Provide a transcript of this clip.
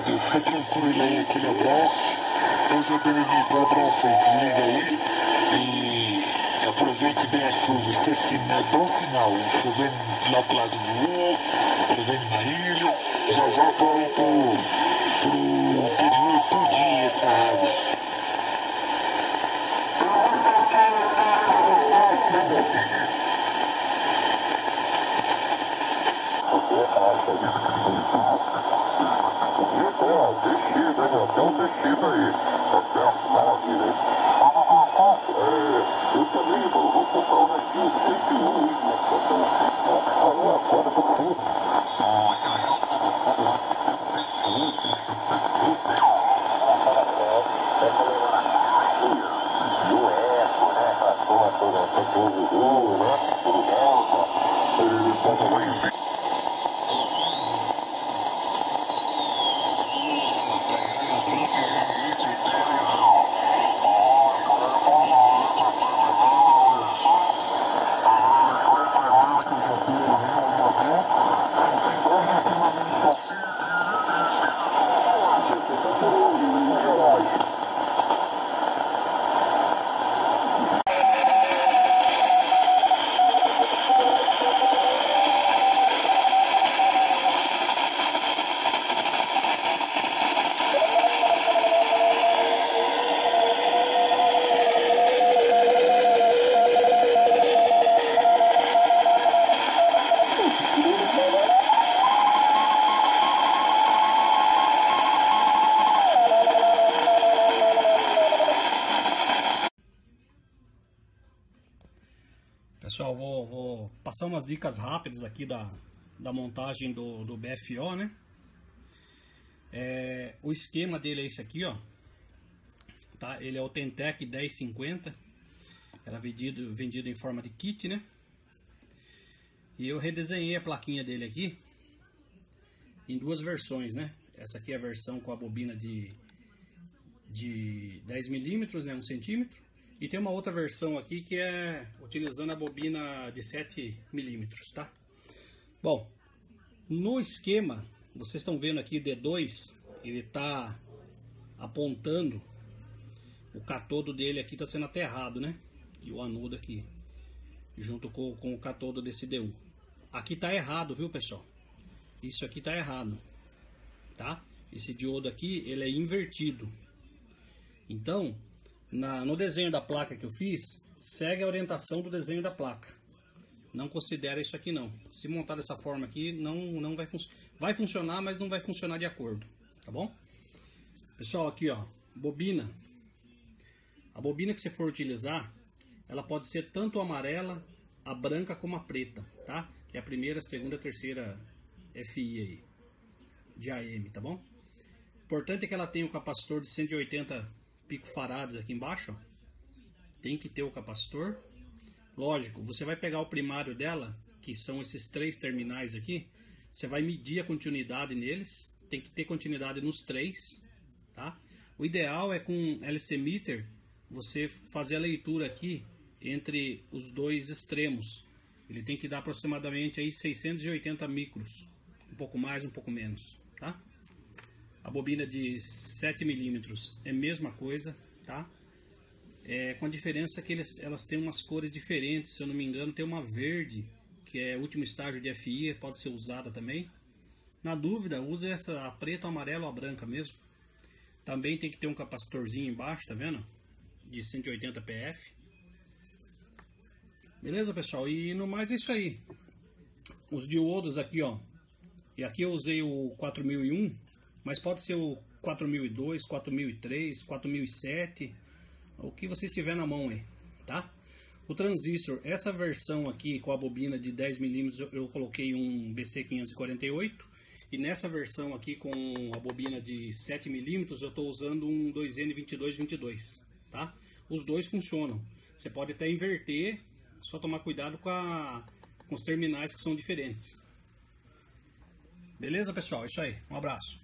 Amadeus, fica tranquilo aí, aquele abraço. Hoje eu dou um abraço aí, desliga aí. E aproveite bem a chuva. Você assinou até o final. Escrevendo lá pro lado do Lua, escrevendo na ilha. Já tô aí pro, pro interior tudinho essa água. descida, um descida aí. Até as nove, né? É, eu também vou, comprar um netinho, 101, hein? Falou Pessoal, vou, vou passar umas dicas rápidas aqui da, da montagem do, do BFO, né? É, o esquema dele é esse aqui, ó. Tá? Ele é o Tentec 1050. Era vendido, vendido em forma de kit, né? E eu redesenhei a plaquinha dele aqui em duas versões, né? Essa aqui é a versão com a bobina de, de 10 milímetros, né? 1 centímetro. E tem uma outra versão aqui que é utilizando a bobina de 7 milímetros, tá? Bom, no esquema, vocês estão vendo aqui o D2, ele está apontando, o catodo dele aqui está sendo aterrado, né? E o anodo aqui, junto com, com o catodo desse D1. Aqui está errado, viu pessoal? Isso aqui está errado, tá? Esse diodo aqui, ele é invertido. Então, na, no desenho da placa que eu fiz, segue a orientação do desenho da placa. Não considera isso aqui não. Se montar dessa forma aqui, não, não vai funcionar. Vai funcionar, mas não vai funcionar de acordo. Tá bom? Pessoal, aqui ó, bobina. A bobina que você for utilizar, ela pode ser tanto amarela, a branca como a preta, tá? Que é a primeira, segunda, terceira FI aí. De AM, tá bom? Importante é que ela tenha um capacitor de 180 picofarads aqui embaixo, ó. Tem que ter o capacitor. Lógico, você vai pegar o primário dela, que são esses três terminais aqui. Você vai medir a continuidade neles. Tem que ter continuidade nos três, tá? O ideal é com LC meter você fazer a leitura aqui entre os dois extremos. Ele tem que dar aproximadamente aí 680 micros, um pouco mais, um pouco menos, tá? A bobina de 7 milímetros é a mesma coisa, tá? É, com a diferença que eles, elas têm umas cores diferentes, se eu não me engano, tem uma verde, que é último estágio de FI, pode ser usada também. Na dúvida, use essa a preta, a amarela ou a branca mesmo. Também tem que ter um capacitorzinho embaixo, tá vendo? De 180 PF. Beleza, pessoal? E no mais é isso aí. Os diodos aqui, ó. E aqui eu usei o 4001, mas pode ser o 4002, 4003, 4007, o que você estiver na mão aí, tá? O transistor, essa versão aqui com a bobina de 10mm eu, eu coloquei um BC548 e nessa versão aqui com a bobina de 7mm eu estou usando um 2N2222, tá? Os dois funcionam. Você pode até inverter, só tomar cuidado com, a, com os terminais que são diferentes. Beleza, pessoal? É isso aí. Um abraço.